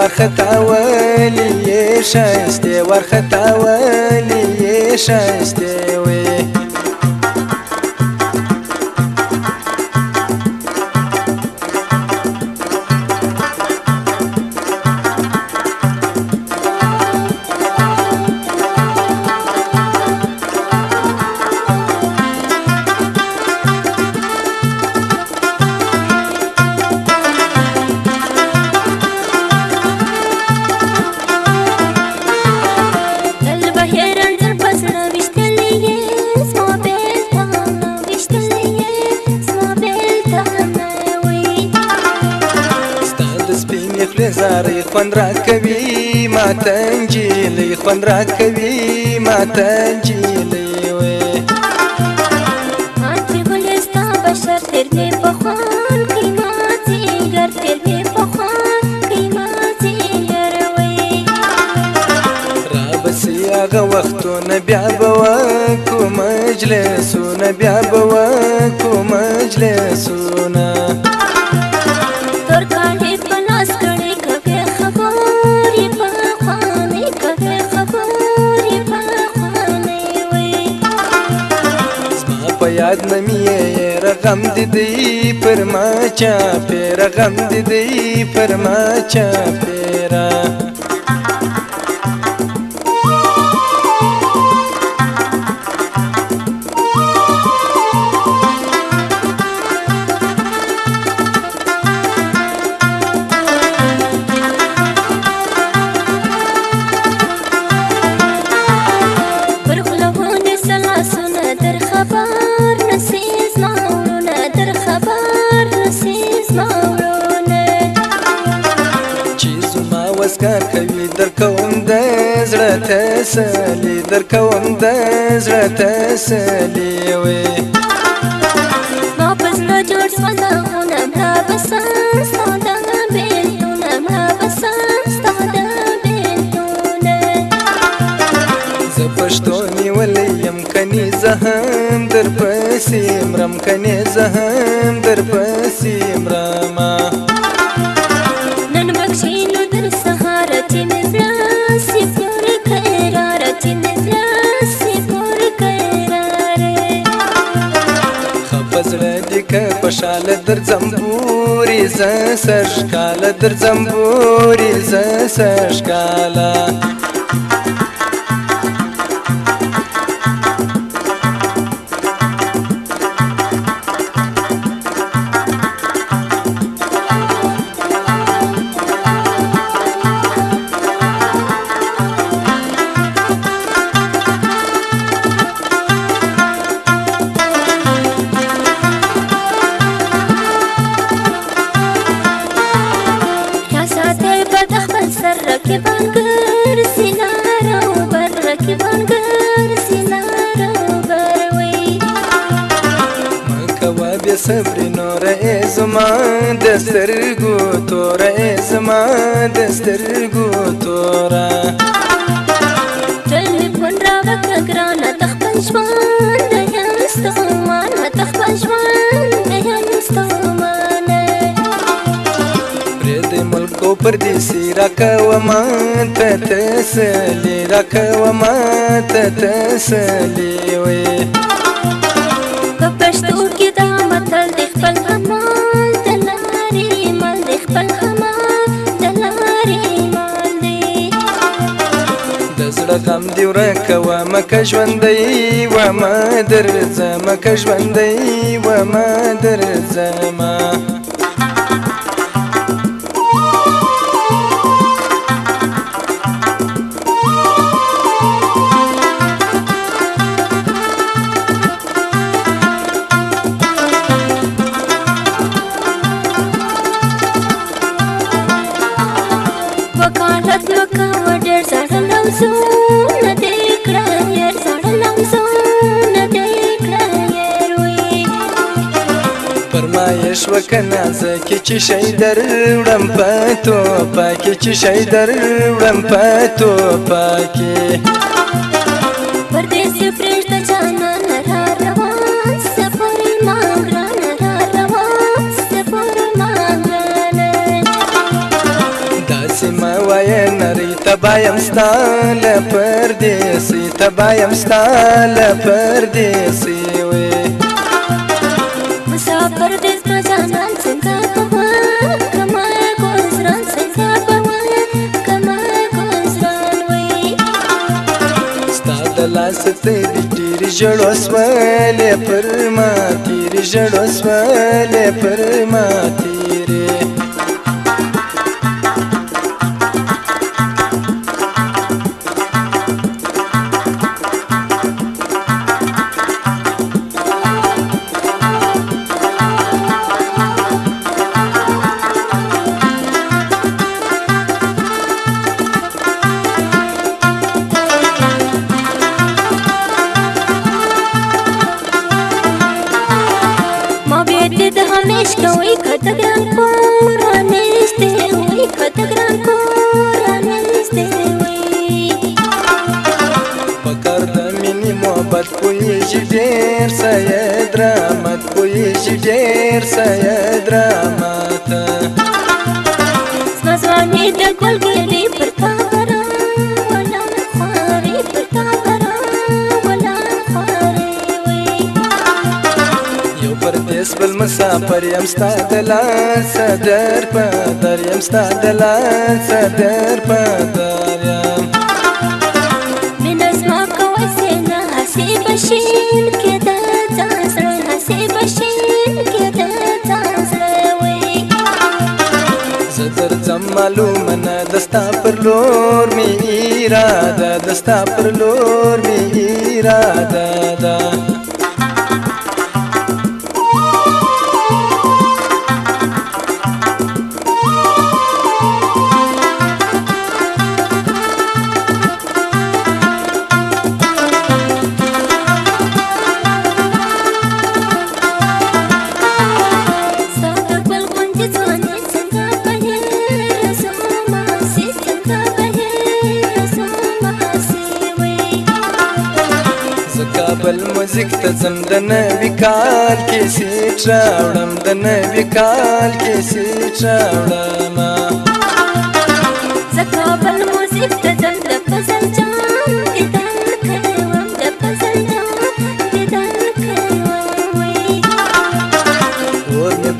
ورختا ولی شایسته ورختا ولی شایسته زارې خوند را کوي ماته انجلې خوند را کوي ماته انجلې وې چې ګل ستا بشر تر دې په خوان کې ماته ګر تر دې په خوان کې ماته ګر وې را بس هغه وختونه بیا به کوم مجلسونه بیا به کوم مجلسونه غم دې دی پر ما چا پیر غم دې دی پر ما چا پیرا درکوم د تسالي تسلی درکوم د زړه تسلی بس ستاده بیلونه دا بس ستاده زهم در پسیم رم کني زهم در پسې مرما خوشاله در زمبوري ز سر ښکاله در زمبوري ز سر ښکاله صبر نور زما د سترګو تور زما د سترګو تور تل پون را وکړه ګرانه تخپل ژوند د یم ستومان تخپل ژوند د یم ستومان پر دې ملکو پر دې سیرا کوما ته تسلی را کوما ته تسلی وې پښتو وطن اما دلار ایمان دی د زړه غم دی ورک و مکه ژوندۍ و ما درځه مکه ژوندۍ و ما درځه ما کوشش وکنه زکه چې شي درړم پاتو پاکه چې شي درړم پاتو پاکه پردیس پرېږده جانا را روان سفر ما ګران را روان سفر ما ګران داسې ما وای نری تبایم ستاله پردیسی تبایم ستاله پردیسی ژړو سوالې پر ما تیر ژړو سوالې پر ما تیر محبت کوی جیر سایه درامت کوی جیر سایه درامت نازوانی د ګلګلی مسافر يم ستا دلاس در په در يم ستا دلاس در په در يم من اسما کوي سينا حسي بشير کده ځان سره حسي بشير کده ځان سره وي زتر زم معلوم نه دستا پر لور می اراده دستا پر لور می اراده ده زم د نوي کال کې سیټ راوړم د نوي کال کې سیټ راوړم زکه بل موزیک ته زم د فصل جان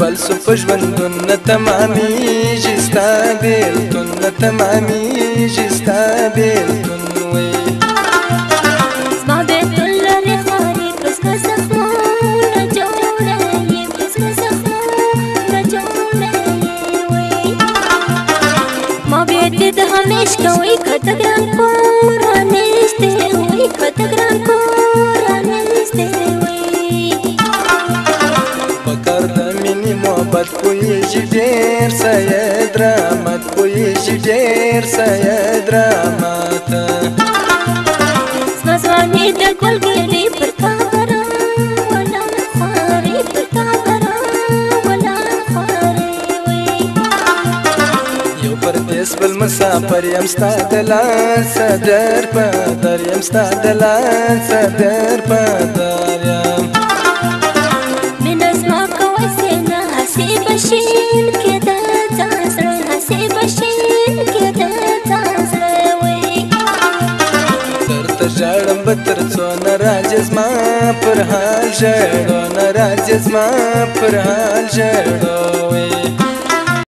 بل سو پژوندون نه تمامي جستا بیلتون نه تمامي جستا بیلتون Uite câtă gram pura ne este Uite câtă gram pura ne este Măcar la mine mă bat cu ieși der să e dramat Cu ieși der să e dramat Zvazvani de golgări بل مسافر يم ستا د لاس در په در يم ستا د لاس در په در يم من اسما کوي سينا حسي بشير کدا ځان سره حسي بشير کدا ځان سره وي درته ژړم بتر څو ناراض پر حال ژړو ناراض زما پر حال ژړو وي